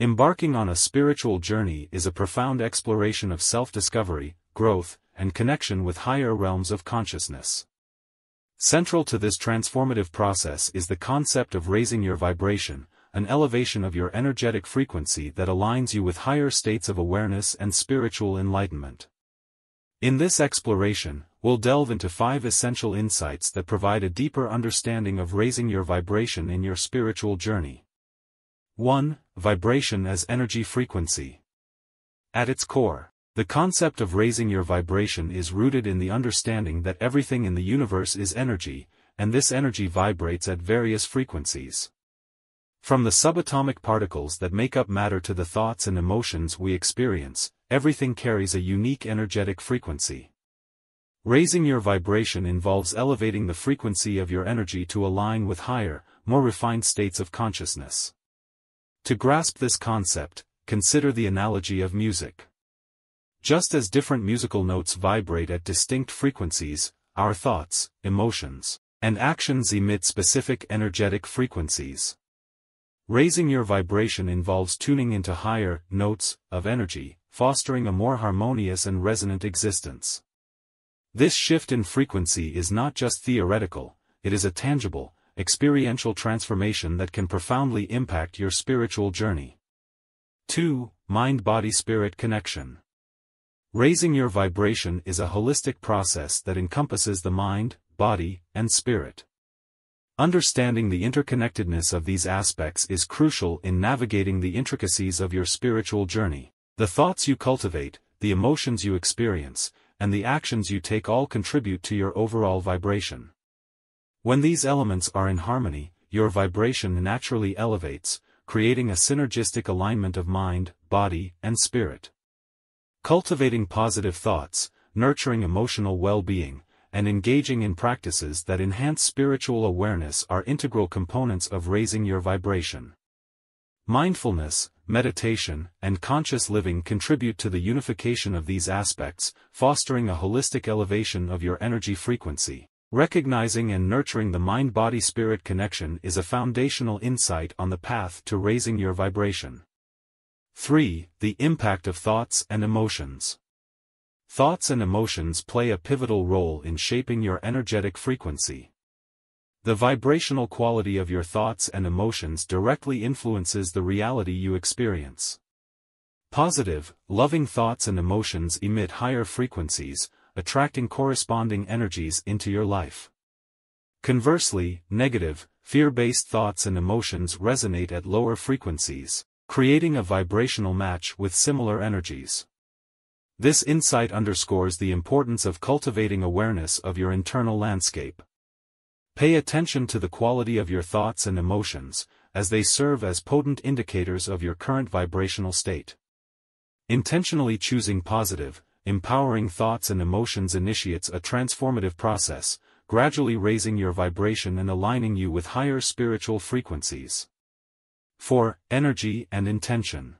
Embarking on a spiritual journey is a profound exploration of self-discovery, growth, and connection with higher realms of consciousness. Central to this transformative process is the concept of raising your vibration, an elevation of your energetic frequency that aligns you with higher states of awareness and spiritual enlightenment. In this exploration, we'll delve into five essential insights that provide a deeper understanding of raising your vibration in your spiritual journey. 1. Vibration as energy frequency. At its core, the concept of raising your vibration is rooted in the understanding that everything in the universe is energy, and this energy vibrates at various frequencies. From the subatomic particles that make up matter to the thoughts and emotions we experience, everything carries a unique energetic frequency. Raising your vibration involves elevating the frequency of your energy to align with higher, more refined states of consciousness. To grasp this concept, consider the analogy of music. Just as different musical notes vibrate at distinct frequencies, our thoughts, emotions, and actions emit specific energetic frequencies. Raising your vibration involves tuning into higher notes of energy, fostering a more harmonious and resonant existence. This shift in frequency is not just theoretical, it is a tangible, experiential transformation that can profoundly impact your spiritual journey. 2. Mind-Body-Spirit Connection Raising your vibration is a holistic process that encompasses the mind, body, and spirit. Understanding the interconnectedness of these aspects is crucial in navigating the intricacies of your spiritual journey. The thoughts you cultivate, the emotions you experience, and the actions you take all contribute to your overall vibration. When these elements are in harmony, your vibration naturally elevates, creating a synergistic alignment of mind, body, and spirit. Cultivating positive thoughts, nurturing emotional well-being, and engaging in practices that enhance spiritual awareness are integral components of raising your vibration. Mindfulness, meditation, and conscious living contribute to the unification of these aspects, fostering a holistic elevation of your energy frequency. Recognizing and nurturing the mind-body-spirit connection is a foundational insight on the path to raising your vibration. 3. The impact of thoughts and emotions. Thoughts and emotions play a pivotal role in shaping your energetic frequency. The vibrational quality of your thoughts and emotions directly influences the reality you experience. Positive, loving thoughts and emotions emit higher frequencies, attracting corresponding energies into your life. Conversely, negative, fear-based thoughts and emotions resonate at lower frequencies, creating a vibrational match with similar energies. This insight underscores the importance of cultivating awareness of your internal landscape. Pay attention to the quality of your thoughts and emotions, as they serve as potent indicators of your current vibrational state. Intentionally choosing positive, empowering thoughts and emotions initiates a transformative process, gradually raising your vibration and aligning you with higher spiritual frequencies. 4. Energy and Intention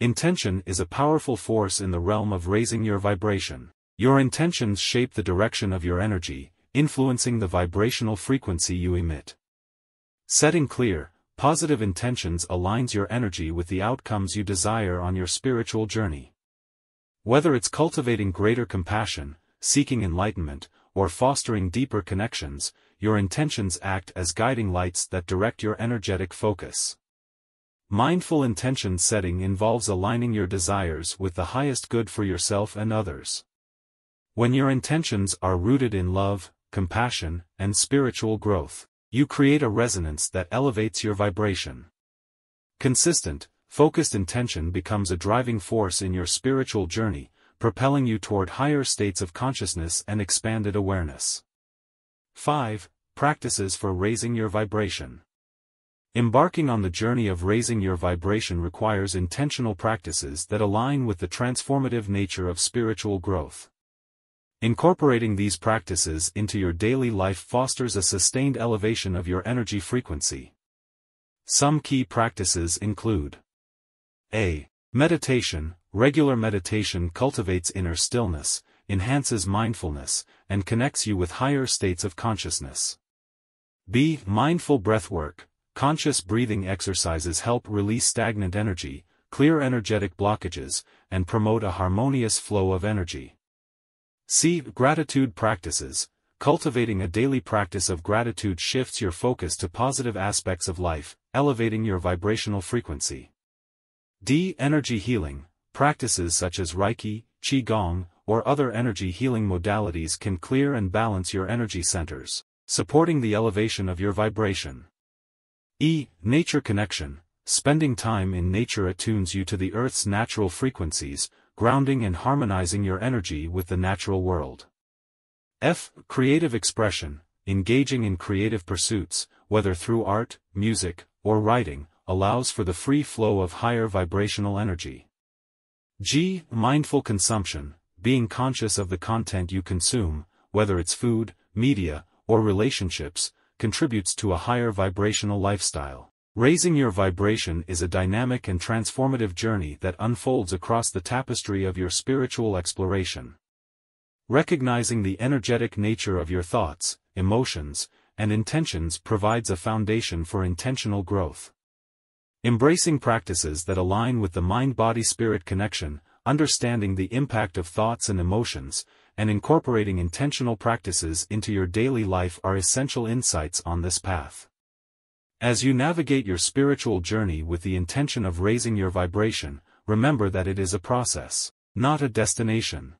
Intention is a powerful force in the realm of raising your vibration. Your intentions shape the direction of your energy, influencing the vibrational frequency you emit. Setting clear, positive intentions aligns your energy with the outcomes you desire on your spiritual journey. Whether it's cultivating greater compassion, seeking enlightenment, or fostering deeper connections, your intentions act as guiding lights that direct your energetic focus. Mindful intention setting involves aligning your desires with the highest good for yourself and others. When your intentions are rooted in love, compassion, and spiritual growth, you create a resonance that elevates your vibration. Consistent, focused intention becomes a driving force in your spiritual journey, propelling you toward higher states of consciousness and expanded awareness. 5. Practices for raising your vibration. Embarking on the journey of raising your vibration requires intentional practices that align with the transformative nature of spiritual growth. Incorporating these practices into your daily life fosters a sustained elevation of your energy frequency. Some key practices include A. Meditation Regular meditation cultivates inner stillness, enhances mindfulness, and connects you with higher states of consciousness. B. Mindful breathwork conscious breathing exercises help release stagnant energy, clear energetic blockages, and promote a harmonious flow of energy. C. Gratitude practices. Cultivating a daily practice of gratitude shifts your focus to positive aspects of life, elevating your vibrational frequency. D. Energy healing. Practices such as Reiki, Qigong, or other energy healing modalities can clear and balance your energy centers, supporting the elevation of your vibration. E. Nature connection. Spending time in nature attunes you to the Earth's natural frequencies, grounding and harmonizing your energy with the natural world. F. Creative expression. Engaging in creative pursuits, whether through art, music, or writing, allows for the free flow of higher vibrational energy. G. Mindful consumption. Being conscious of the content you consume, whether it's food, media, or relationships, contributes to a higher vibrational lifestyle. Raising your vibration is a dynamic and transformative journey that unfolds across the tapestry of your spiritual exploration. Recognizing the energetic nature of your thoughts, emotions, and intentions provides a foundation for intentional growth. Embracing practices that align with the mind-body-spirit connection, understanding the impact of thoughts and emotions, and incorporating intentional practices into your daily life are essential insights on this path. As you navigate your spiritual journey with the intention of raising your vibration, remember that it is a process, not a destination.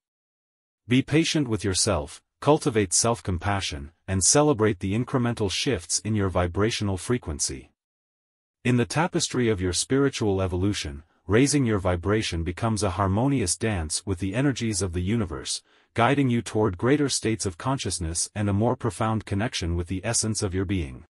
Be patient with yourself, cultivate self-compassion, and celebrate the incremental shifts in your vibrational frequency. In the tapestry of your spiritual evolution, raising your vibration becomes a harmonious dance with the energies of the universe, guiding you toward greater states of consciousness and a more profound connection with the essence of your being.